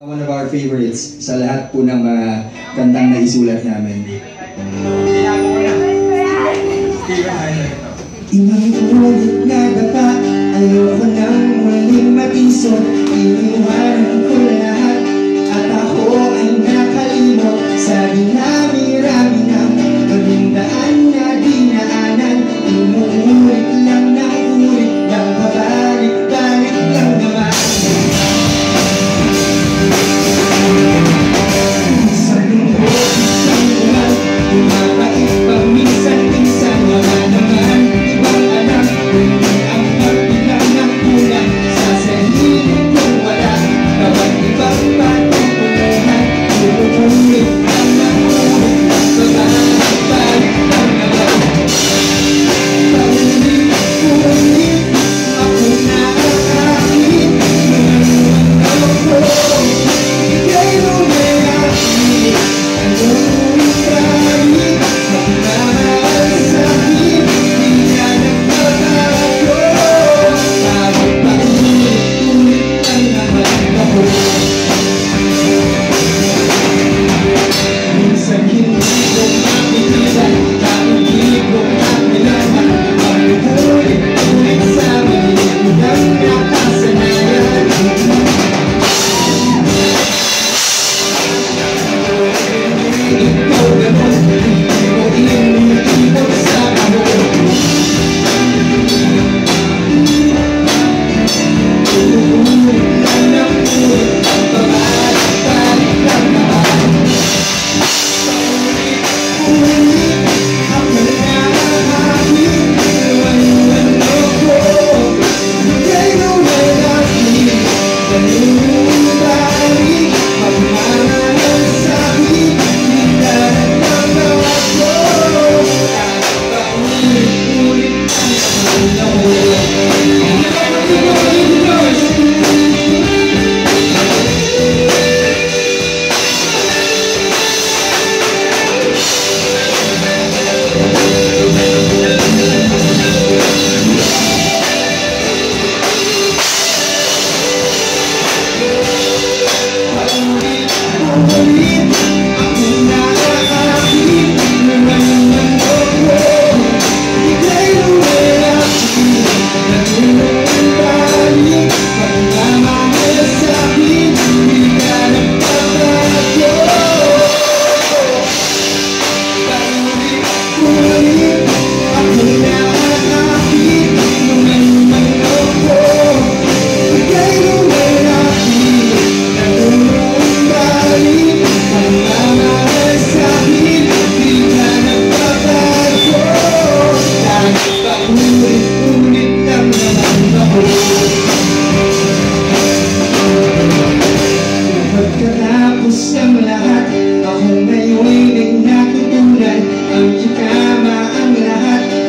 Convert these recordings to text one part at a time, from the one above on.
One of our favorites sa lahat po ng ah, mga kantang naisulat namin. Ilang ulit na dapa, ayoko nang muling matisod, ilang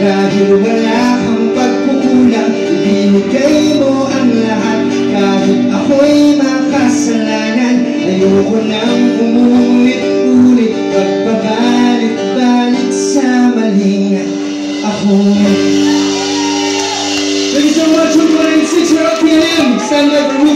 Kahit wala kang pagkukulang Ibinigay mo ang lahat. Kahit ako'y makasalanan Ayoko nang umulit-ulit Pagpabalik-balik sa maling ako. Thank you so much, Woodward and Stand by for